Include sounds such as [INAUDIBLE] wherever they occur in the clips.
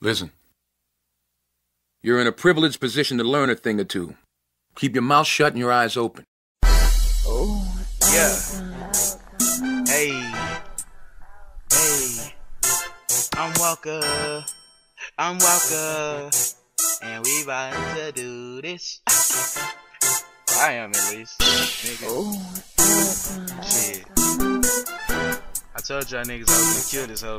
Listen. You're in a privileged position to learn a thing or two. Keep your mouth shut and your eyes open. Oh. Yeah. Hey. Hey. I'm Walker. I'm Walker. And we about to do this. I am at least. Nigga. Oh. Shit. I told y'all niggas I was gonna kill this hoe.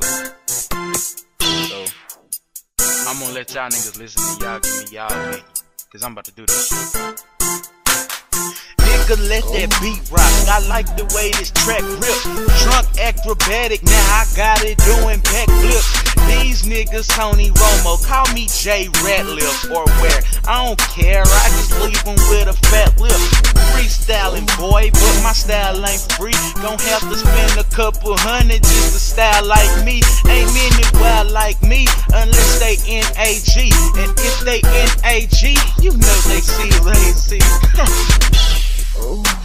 I'm gonna let y'all niggas listen and y'all give me y'all. Cause I'm about to do this shit. Nigga, let that beat rock. I like the way this track rip. Drunk acrobatic, now I got it doing backflips. These niggas Tony Romo, call me J Ratliff or where. I don't care, I just leave them with a fat lip. Freestyling, boy, but my style ain't free. Gon' have to spend a couple hundred just to style like me. Ain't many wild like me unless they NAG. And if they NAG, you know they see lazy. [LAUGHS] Oh.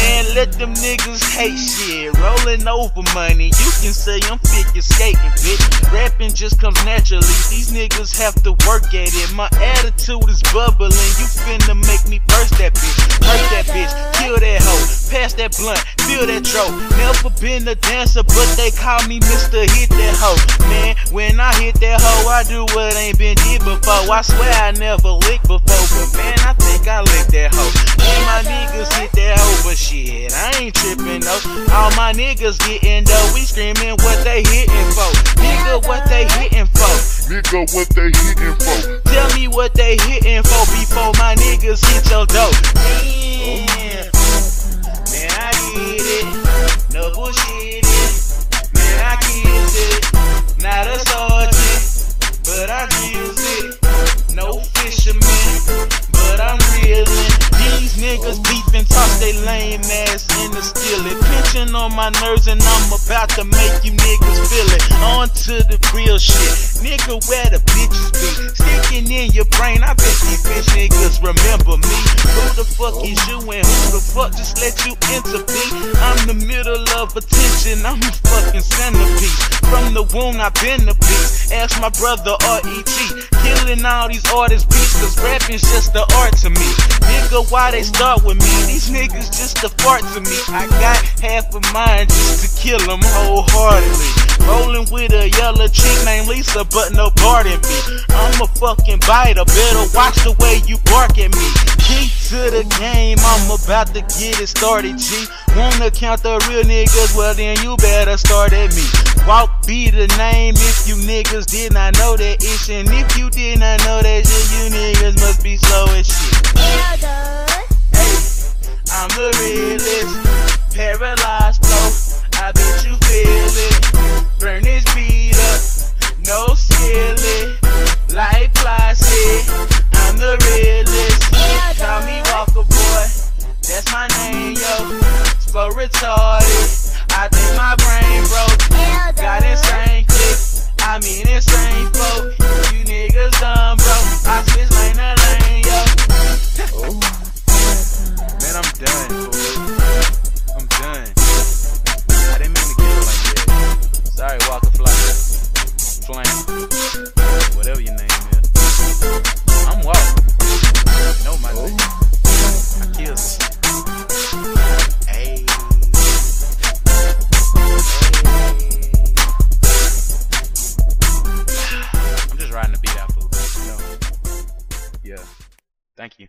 Man, let them niggas hate shit. Rolling over money. You can say I'm figure skating, bitch. Rapping just comes naturally. These niggas have to work at it. My attitude is bubbling. You finna make me burst that bitch. Hurt that bitch. Kill that hoe. Pass that blunt. Feel that throat. Never been a dancer, but they call me Mr. Hit That Hoe. Man, when I hit that hoe, I do what ain't been did before. I swear I never licked before, but man, I think I licked that hoe. And my niggas hit that hoe, but shit, I ain't tripping though. All my niggas getting though, we screaming what they hitting for. Nigga, what they hitting for? Nigga, what they hitting for? Tell me what they hitting for before my niggas hit your dough. Man, man, I get it. No bullshit. On my nerves, and I'm about to make you niggas feel it. On to the real shit. Nigga, where the bitches be? Sticking in your brain, I bet these bitch niggas remember me. Who the fuck is you, and who the fuck just let you enter me? I'm the middle of attention, I'm a fucking centerpiece. From the womb, I've been the beast. Ask my brother R.E.T. Killing all these artists beats, cause rapping's just the art to me. Nigga, why they start with me? These niggas just a fart to me. I got half a just to kill them wholeheartedly. Rolling with a yellow chick named Lisa, but no part in me. I'm a fucking biter, better watch the way you bark at me. Key to the game, I'm about to get it started, G. Wanna count the real niggas? Well, then you better start at me. Walk be the name if you niggas did not know that ish. And if you did not know that shit, you niggas must be slow as shit. Sorry, Walker Fly. Flame. Whatever your name is. I'm Walker. My name. I [SIGHS] just riding the beat out, fool. You? Yeah. Thank you.